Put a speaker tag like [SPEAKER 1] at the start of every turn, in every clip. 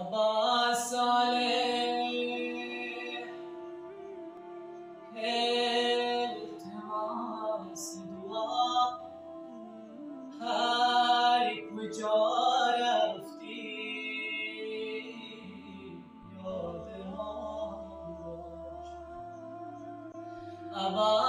[SPEAKER 1] ابا صالح التماس دعا. هر کجا رفتی یاد ما باش. ابا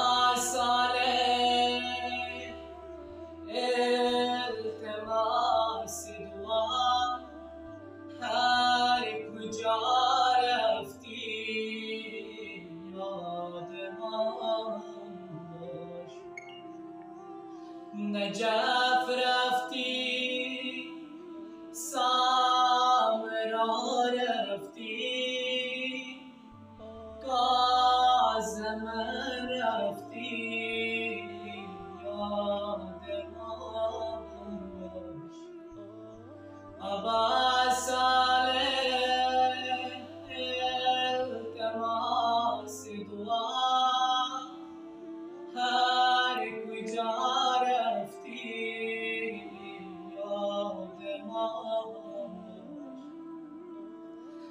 [SPEAKER 1] نجف رفتی سامرا رفتی کازم رفتی. یاد ما باش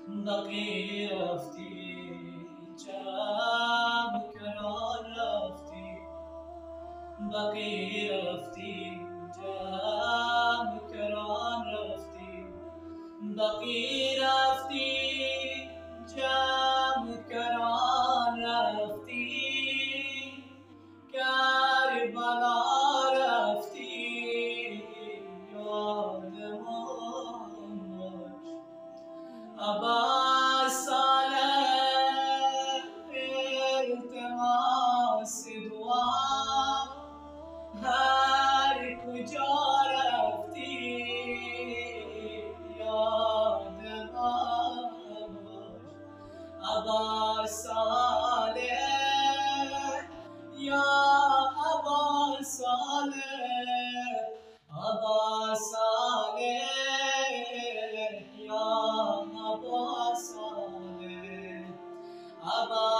[SPEAKER 1] بقی رفتی جمع کران رفتی. بقی رفتی جمع کران رفتی. بقی ابا صالح یا ابا صالح ابا صالح یا ابا صالح ابا